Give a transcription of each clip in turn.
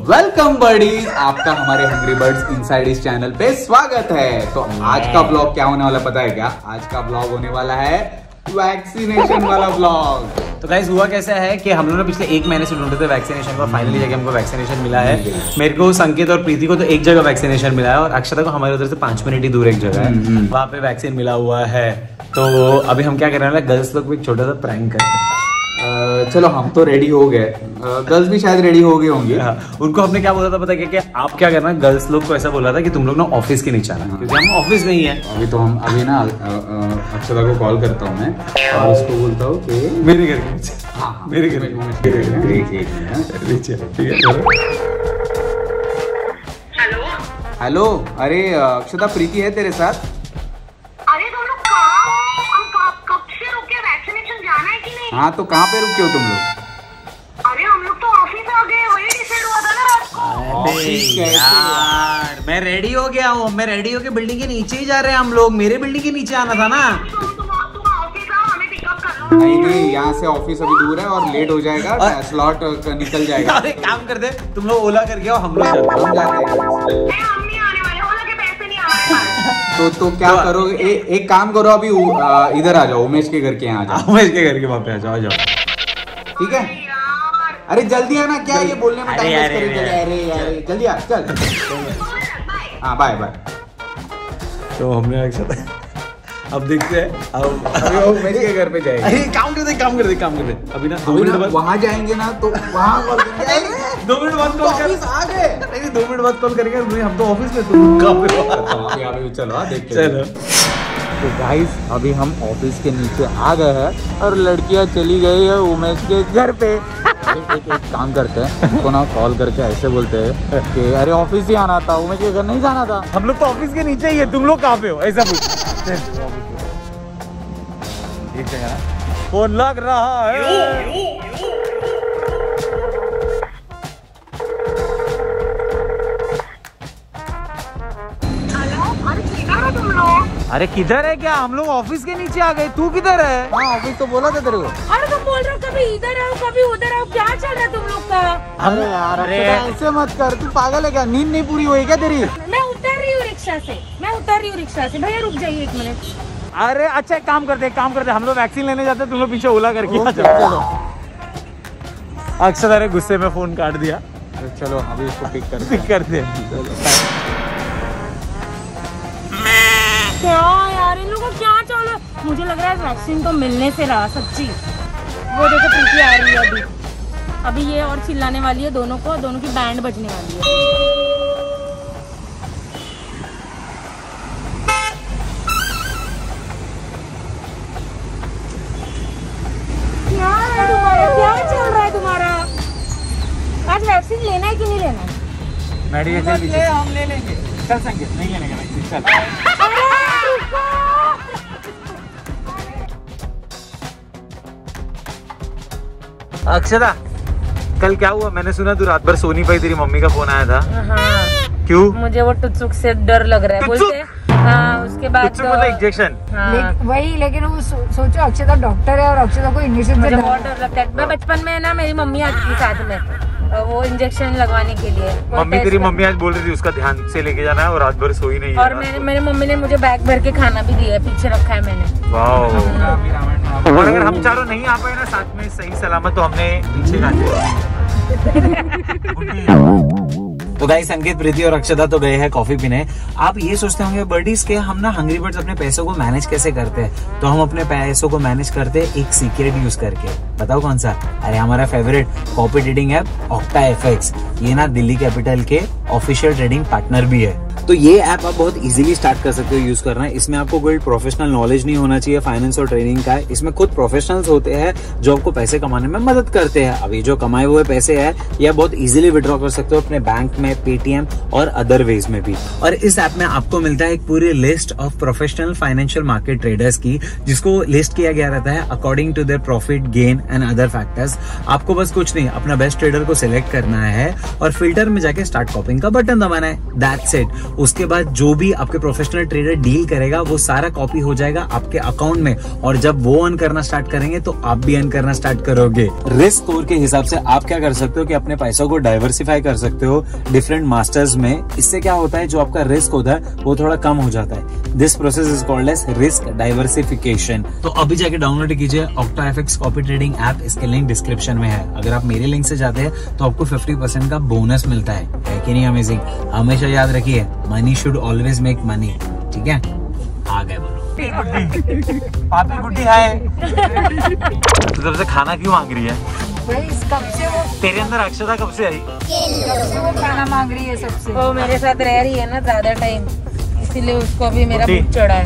Welcome birdies आपका हमारे hungry birds inside इस चैनल पे स्वागत है। तो आज का ब्लॉग क्या होने वाला पता है क्या? आज का ब्लॉग होने वाला है वैक्सीनेशन वाला ब्लॉग तो गाइस हुआ कैसा है कि हम लोगों ने पिछले एक महीने से ढूंढते थे वैक्सीनेशन को फाइनली जाके हमको वैक्सीनेशन मिला है। मेरे को संकेत और प्रीति को तो एक जगह वैक्सीनेशन मिला है और अक्षता को हमारे उधर से पाँच मिनट ही दूर एक जगह है। वहाँ पे वैक्सीन मिला हुआ है। तो अभी हम क्या करने वाले गर्ल्स लोग को एक छोटा सा प्रैंक करते हैं। चलो हम तो रेडी हो गए। गर्ल्स भी शायद रेडी हो गए होंगे। हाँ, उनको हमने क्या बोला था पता है क्या आप क्या करना गर्ल्स लोग को ऐसा बोला था कि तुम लोग ना ऑफ़िस के नीचे आना क्योंकि हम ऑफ़िस में ही है। अभी तो हम अभी ना अक्षता को कॉल करता हूँ मैं और उसको बोलता हूँ कि मेरे घर के हाँ मेरे घर हाँ। ठीक है। हेलो। हेलो अरे अक्षता प्रीति है तेरे साथ? है हाँ तो कहाँ पे रुके हो तुम लोग? अरे हम लोग तो ऑफ़िस आ गए वही डिसाइड हुआ था ना रात को। ऑफ़िस यार। मैं रेडी हो गया हूँ मैं रेडी होके बिल्डिंग के नीचे ही जा रहे हैं हम लोग। मेरे बिल्डिंग के नीचे आना था ना। तुम तुम तुम ऑफ़िस आओ हमें पिकअप कर लो। नहीं नहीं यहाँ से ऑफ़िस अभी दूर है और लेट हो जाएगा स्लॉट निकल जाएगा। काम कर दे। तुम लोग ओला करके आओ हम लोग चलते हैं। हम जाते हैं। तो तो क्या तो- करो ए, एक काम करो अभी इधर आ जाओ उमेश के घर के यहाँ जाओ। मैं इसके घर के वहाँ पे आ जाओ आ जाओ। ठीक है? अरे जल्दी आना क्या ये बोलने में टाइम वेस्ट अरे करी अरे जल्दी आ चल। हाँ बाय बाय तो हमने अक्षत अब देखते हैं अब उमेश के घर पे जाएगा। अरे काम कर दे काम कर दे काम कर दे। अभी ना दो मिनट बाद वहाँ जाएँगे ना तो वहाँ करेंगे। दो मिनट बाद नहीं, दो मिनट बाद कॉल करेंगे। हम तो ऑफ़िस में तुम कहाँ पे हो? चलो हाँ देखते चलो। तो गाइस अभी हम ऑफ़िस के नीचे आ गए हैं और लड़कियाँ चली गई है उमेश के घर पे। एक, एक, एक काम करते हैं। उनको ना कॉल करके ऐसे बोलते हैं कि अरे ऑफ़िस ही आना था। उमेश के घर नहीं जाना था? हम लोग तो ऑफ़िस के नीचे ही है। तुम लोग कहाँ पे हो? ऐसा पूछ फ़ोन लग रहा है। अरे किधर है क्या? हम लोग ऑफ़िस के नीचे आ गए। तू किधर है? हाँ ऑफ़िस तो बोला था तेरे को। अरे तुम बोल रहे हो कभी इधर आओ कभी उधर आओ क्या चल रहा है तुम लोग का? अरे यार अरे। ऐसे मत कर तू पागल है क्या? नींद नहीं पूरी हुई क्या तेरी? मैं उतर रही हूँ रिक्शा से मैं उतर रही हूँ रिक्शा से। भैया रुक जाइए एक मिनट। अरे अच्छा एक काम करते एक काम करते। हम लोग वैक्सीन लेने जाते हैं, तुम लोग पीछे ओला करके चलो। अक्षर अरे गुस्से में फ़ोन काट दिया। अरे चलो अभी इसको पिक कर पिक कर दे क्या यार इन लोगों क्या चल रहा है? मुझे लग रहा है वैक्सीन तो मिलने से रहा सच्ची। वो देखो प्रीति आ रही है अभी। अभी ये और चिल्लाने वाली है दोनों को दोनों की बैंड बजने वाली है। क्या है तुम्हारा? क्या चल रहा है तुम्हारा? आज वैक्सीन लेना है कि नहीं लेना है? मेडिकेशन ले हम ले लेंगे। चल संकेत नहीं लेने का वैक्सीन चल। अक्षरा कल क्या हुआ? मैंने सुना तू रात भर सोनी पाई तेरी मम्मी का फ़ोन आया था। हाँ। क्यों? मुझे वो टुचुक से डर लग रहा है बोलते हाँ। उसके बाद मतलब इंजेक्शन हाँ। वही लेकिन वो सो, सोचो अक्षता डॉक्टर है और अक्षता को इंजेक्शन मुझे बहुत डर लगता है। मैं बचपन में ना मेरी मम्मी आती थी साथ में वो इंजेक्शन लगवाने के लिए। मम्मी तेरी मम्मी आज बोल रही थी उसका ध्यान से लेके जाना है और रात भर सोई नहीं और मेरे मेरी मम्मी ने मुझे बैग भर के खाना भी दिया है पीछे रखा है मैंने। वाह और अगर हम चारों नहीं आ पाए ना साथ में सही सलामत तो हमने पीछे तो गाइस, संकेत, प्रीति और अक्षता तो गए हैं कॉफ़ी पीने। आप ये सोचते होंगे, बर्डीज के हम ना हंग्री बर्ड्स अपने पैसों को मैनेज कैसे करते हैं? तो हम अपने पैसों को मैनेज करते हैं एक सीक्रेट यूज़ करके। बताओ कौन सा? अरे, हमारा favourite copy trading app Octa F ये ना दिल्ली कैपिटल के ऑफिशियल ट्रेडिंग पार्टनर भी है। तो ये ऐप आप बहुत इजीली स्टार्ट कर सकते हो यूज़ करना। इसमें आपको कोई प्रोफेशनल नॉलेज नहीं होना चाहिए फाइनेंस और ट्रेनिंग का। इसमें खुद प्रोफेशनल्स होते हैं जो आपको पैसे कमाने में मदद करते हैं। अभी जो कमाए हुए पैसे है, ये बहुत इजीली विड्रॉ कर सकते हो अपने बैंक में पेटीएम और अदर वेज में भी। और इस ऐप में आपको मिलता है एक पूरी list of professional financial market traders की, जिसको लिस्ट किया गया रहता है according to their profit gain and other factors आपको बस कुछ नहीं, अपना बेस्ट ट्रेडर को सिलेक्ट करना है और फ़िल्टर में जाके स्टार्ट कॉपिंग का बटन दबाना है। दैट्स इट उसके बाद जो भी आपके प्रोफेशनल ट्रेडर डील करेगा, वो सारा कॉपी हो जाएगा आपके अकाउंट में। और जब वो अर्न करना स्टार्ट करेंगे तो आप भी अर्न करना स्टार्ट करोगे। रिस्क स्कोर के हिसाब से आप क्या कर सकते हो कि अपने पैसों को डाइवर्सिफाई कर सकते हो डिफरेंट मास्टर्स में। इससे क्या होता है, जो आपका रिस्क होता है, वो थोड़ा कम हो जाता है। This process is called as risk diversification तो अभी जाके डाउनलोड कीजिए Octa FX copy trading app इसके लिंक डिस्क्रिप्शन में है। अगर आप मेरे लिंक से जाते हैं तो आपको 50% का बोनस मिलता है। है कि नहीं अमेजिंग हमेशा याद रखिए। Money should always make money ठीक है? आ गए बोलो पापी गुड्डी। है। तो तब से खाना क्यों मांग रही है? कब से वो तेरे अंदर अक्षता कब से आई? वो खाना मांग रही है सबसे। वो मेरे साथ रह रही है ना ज़्यादा टाइम इसीलिए उसको अभी मेरा। भूख चढ़ा है।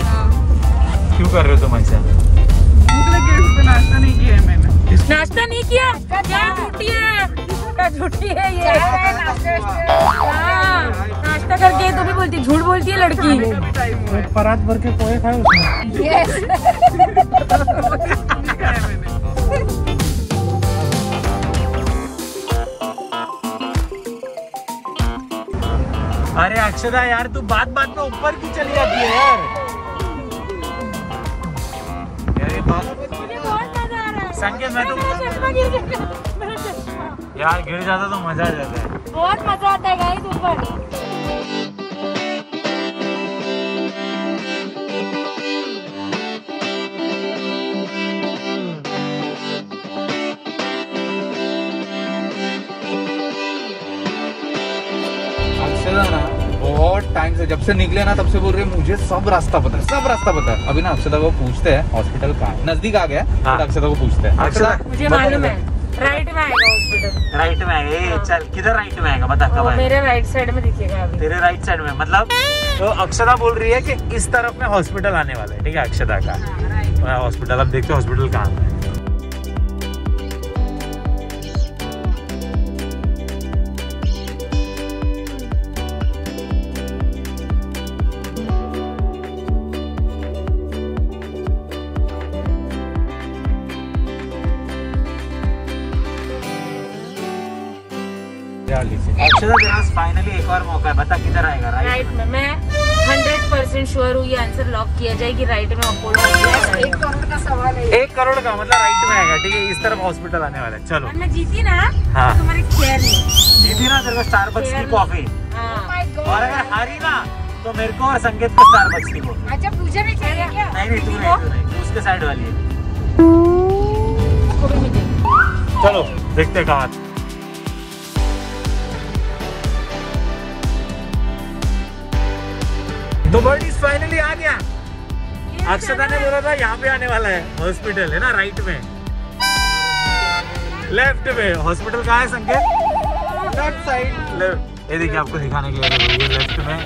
क्यों कर रहे हो तुम ऐसा? नाश्ता नहीं किया है मैंने। नाश्ता क्या? झूठी है? क्या झूठी है ये। हाँ, नाश्ता करके तो भी बोलती झूठ बोलती है लड़की। परात भर के पोहे खाए उसने अरे अक्षता यार तू बात बात में ऊपर की चली जाती है यार? यार ये बात बहुत मज़ा आ रहा है। संकेत मैं तो यार गिर जाता तो मज़ा आ जाता है। बहुत मज़ा आता है गाइस ऊपर। ना बहुत टाइम से जब से निकले ना तब से बोल रहे मुझे सब रास्ता पता है सब रास्ता पता है। अभी ना अक्षता को पूछते हैं हॉस्पिटल कहाँ है? नज़दीक आ गया है, अक्षता को पूछते हैं। अक्षता, मुझे मालूम है। राइट में आएगा ये चल किधर राइट में आएगा बता कब मेरे राइट साइड में दिखेगा अभी। तेरे राइट साइड में मतलब तो अक्षता बोल रही है कि इस तरफ़ में हॉस्पिटल आने वाला है ठीक है अक्षता का? हॉस्पिटल अब देखते हॉस्पिटल कहाँ है। अक्षता तेरे पास फाइनली एक और मौका है। बता किधर आएगा? राइट राइट में। मैं। हंड्रेड परसेंट श्योर हूँ ये आंसर लॉक किया जाए कि राइट में अपोलो एक करोड़ का सवाल है एक करोड़ का मतलब राइट में आएगा ठीक है? इस तरफ़ हॉस्पिटल आने वाला है। चलो। मैं जीती ना हाँ। तो तुम्हारी केयर जीती ना तेरे को स्टारबक्स की कॉफ़ी हाँ। और अगर हारी ना तो मेरे को और संकेत को स्टारबक्स की अच्छा पूजा भी चाहिए क्या? नहीं नहीं तू नहीं तू नहीं। उसके साइड वाली है। चलो देखते हैं कहाँ तो बर्डीज फाइनली आ गया। अक्षता ने बोला था यहाँ पे आने वाला है हॉस्पिटल है ना राइट में। लेफ़्ट में हॉस्पिटल कहाँ है संकेत? लेफ़्ट साइड लेफ़्ट ये देखिए आपको दिखाने के लिए ये लेफ़्ट में।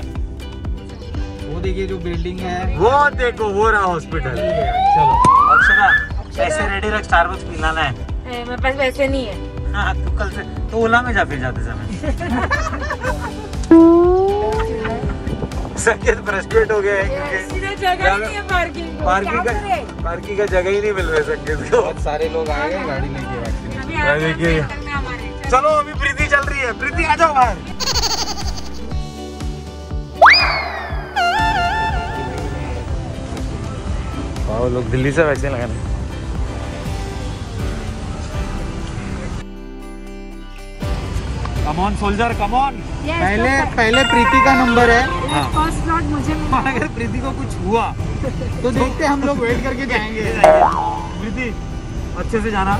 वो देखिए जो बिल्डिंग है। वो देखो वो रहा हॉस्पिटल चलो अक्षता ऐसे रेडी रख स्टारबक्स पिलाना है। मेरे पास वैसे नहीं है। हाँ तू कल से तो ओला में जा फिर जाते समय। संकेत फ्रस्ट्रेट हो गया है क्योंकि सीधा जगह ही नहीं है पार्किंग पार्किंग का पार्किंग का जगह ही नहीं मिल रहा है संकेत को। बहुत सारे लोग आए हैं गाड़ी लेके देखिए। चलो अभी प्रीति चल रही है। प्रीति आ जाओ बाहर। लोग दिल्ली से वैसे लगा come on soldier come on पहले पहले प्रीति का नंबर है। फ़र्स्ट स्लॉट मुझे अगर प्रीति को कुछ हुआ तो देखते हम लोग वेट करके जाएँगे। प्रीति अच्छे से जाना।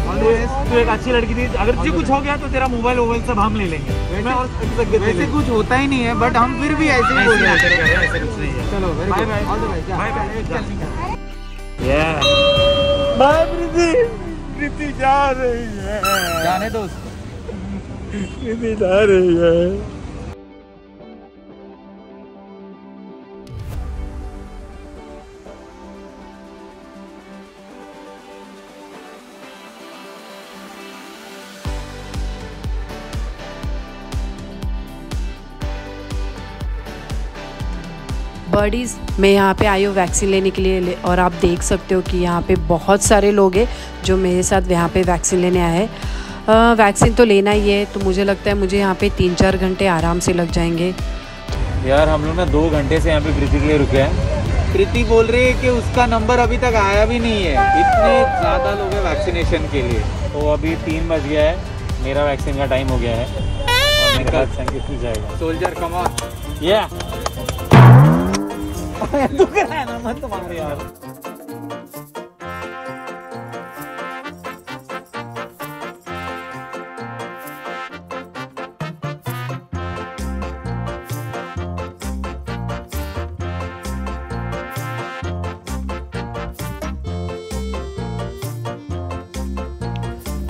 तू एक अच्छी लड़की थी अगर तुझे कुछ हो गया तो तेरा मोबाइल वोबाइल सब हम ले लेंगे। वैसे कुछ होता ही नहीं है बट हम फिर भी ऐसे ही बोल ऐसे रहे नहीं हैं। करेंगे, ऐसे कुछ नहीं है। चलो चल निकल। Yeah. बाय प्रीति। प्रीति जा रही है। जाने दो प्रीति जा रही है। बर्डीज़ मैं यहाँ पे आई हूँ वैक्सीन लेने के लिए और आप देख सकते हो कि यहाँ पे बहुत सारे लोग हैं जो मेरे साथ यहाँ पे वैक्सीन लेने आए हैं। वैक्सीन तो लेना ही है तो मुझे लगता है मुझे यहाँ पे तीन चार घंटे आराम से लग जाएँगे। यार हम लोग ना दो घंटे से यहाँ पे प्रीति के लिए रुके हैं। प्रीति बोल रही है कि उसका नंबर अभी तक आया भी नहीं है। इतने ज़्यादा लोग हैं वैक्सीनेशन के लिए। तो अभी तीन बज गया है। मेरा वैक्सीन का टाइम हो गया है। और मेरे बाद संकेत जाएगा। सोल्जर कमॉन या दुख रहा है ना मत मार यार।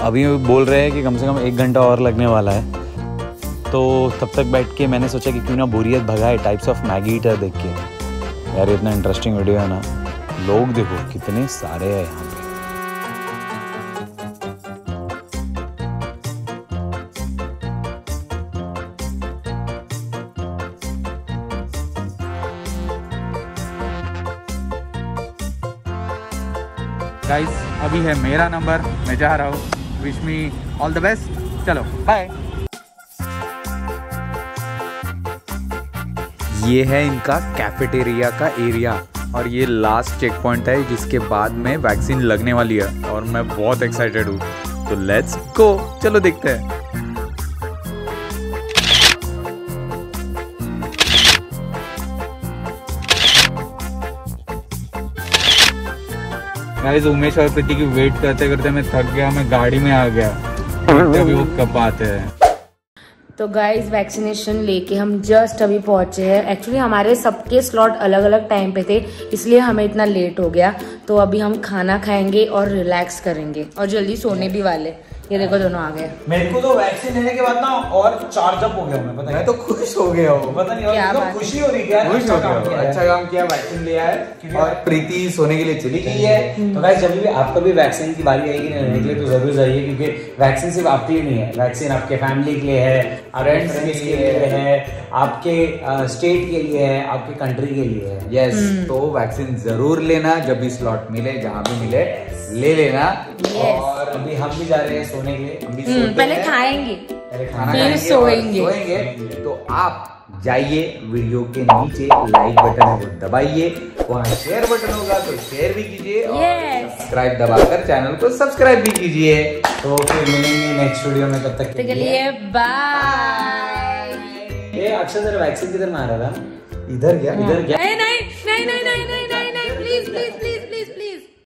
अभी बोल रहे हैं कि कम से कम एक घंटा और लगने वाला है। तो तब तक बैठ के मैंने सोचा कि क्यों ना बोरियत भगाए टाइप्स ऑफ़ मैगी ईटर देख के। यार इतना इंटरेस्टिंग वीडियो है ना। लोग देखो, कितने सारे हैं यहाँ पे। गाइस अभी है मेरा नंबर मैं जा रहा हूँ। Wish me all the best चलो बाय ये है इनका कैफेटेरिया का एरिया और ये लास्ट चेक पॉइंट है जिसके बाद में वैक्सीन लगने वाली है और मैं बहुत एक्साइटेड हूँ। तो लेट्स गो चलो देखते हैं। गाइस उमेश और प्रीति की वेट करते करते मैं थक गया, मैं गाड़ी में आ गया। अभी वो कब आते हैं। तो गाइज़ वैक्सीनेशन लेके हम जस्ट अभी पहुँचे हैं। एक्चुअली हमारे सबके स्लॉट अलग अलग टाइम पे थे, इसलिए हमें इतना लेट हो गया। तो अभी हम खाना खाएँगे और रिलैक्स करेंगे। और जल्दी सोने भी वाले। ये देखो दोनों आ गए। मेरे को तो वैक्सीन लेने के बाद ना और चार्ज अप हो गया मैं पता मैं तो खुश हो गया हूँ। पता नहीं और क्या एकदम खुशी हो। रही है यार खुश अच्छा हो काम किया। गया अच्छा काम किया वैक्सीन लिया है। और प्रीति सोने के लिए चली गई है। तो गाइस जब भी आपका भी वैक्सीन की बारी आएगी ना लेने के लिए तो ज़रूर जाइए क्योंकि वैक्सीन सिर्फ़ आपके लिए नहीं है। वैक्सीन आपके फैमिली के लिए है आपके फ्रेंड्स के लिए है आपके स्टेट के लिए है आपके कंट्री के लिए है। यस तो वैक्सीन ज़रूर लेना जब भी स्लॉट मिले जहाँ भी मिले ले लेना। Yes. और अभी हम भी जा रहे हैं सोने के लिए। हम भी हम्म, सोते पहले खाएँगे। पहले खाना फिर सोएँगे। सोएँगे। तो आप जाइए वीडियो के नीचे लाइक बटन को दबाइए। वहाँ शेयर बटन होगा तो शेयर भी कीजिए और. सब्सक्राइब दबाकर चैनल को सब्सक्राइब भी कीजिए। तो फिर मिलेंगे नेक्स्ट वीडियो में तब तक के लिए। बाय ये अक्षय तेरा वैक्सीन किधर में आ रहा था? इधर गया इधर नहीं नहीं नहीं नहीं नहीं नहीं नहीं प्लीज़ प्लीज़ प्लीज़